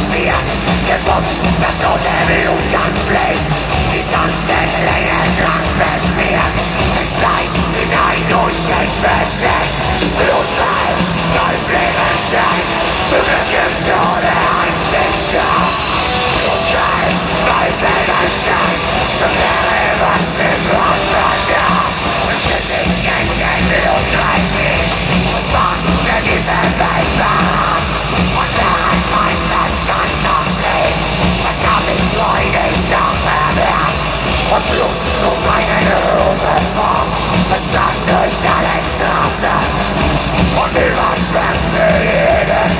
Herz pulsiert. Gepumpt, das rote Blut an Pflicht. Die sanfte Länge dran verschmiert. Ins Fleisch hinein durch ein Versteck. Blutfrei, neues Leben steigt. Bewirkt im Tode einzig stark. Blutfrei, neues Leben steigt. Bewähre was im Wasser da. Und schließlich in den Blut rein. Was war denn diese Welt Straße und überschwemmt sie jeden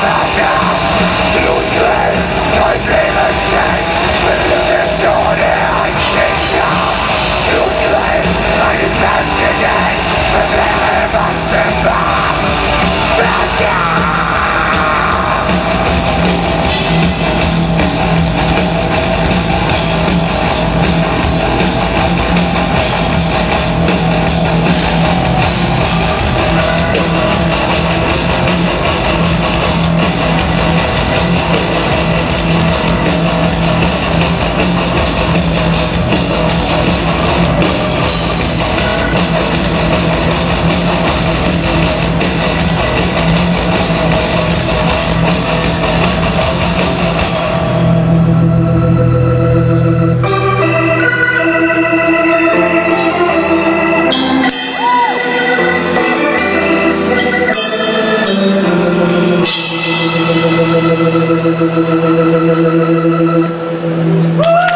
back out. Woo!